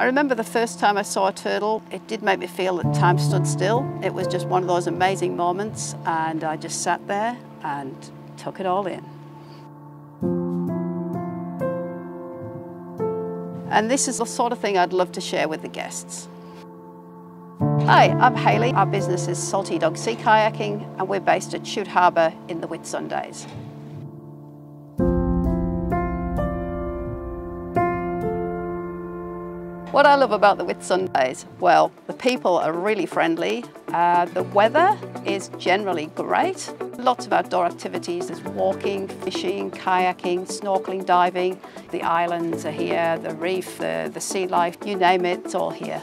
I remember the first time I saw a turtle, it did make me feel that time stood still. It was just one of those amazing moments and I just sat there and took it all in. And this is the sort of thing I'd love to share with the guests. Hi, I'm Hayley. Our business is Salty Dog Sea Kayaking and we're based at Shute Harbour in the Whitsundays. What I love about the Whitsundays, well, the people are really friendly. Uh, the weather is generally great. Lots of outdoor activities. There's walking, fishing, kayaking, snorkeling, diving. The islands are here, the reef, the, the sea life, you name it, it's all here.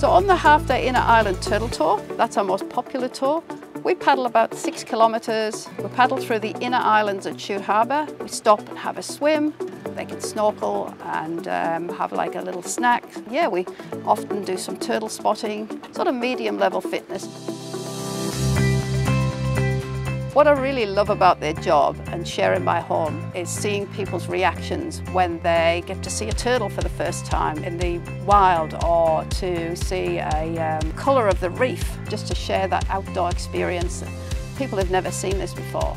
So on the half-day Inner Island Turtle Tour, that's our most popular tour, we paddle about six kilometres. We paddle through the inner islands at Shute Harbour. We stop and have a swim. They can snorkel and um, have like a little snack. Yeah, we often do some turtle spotting, sort of medium level fitness. What I really love about their job and sharing my home is seeing people's reactions when they get to see a turtle for the first time in the wild or to see a um, colour of the reef, just to share that outdoor experience. People have never seen this before.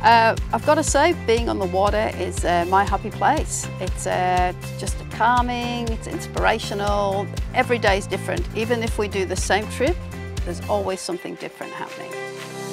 Uh, I've got to say, being on the water is uh, my happy place. It's uh, just calming, it's inspirational. Every day is different. Even if we do the same trip, there's always something different happening.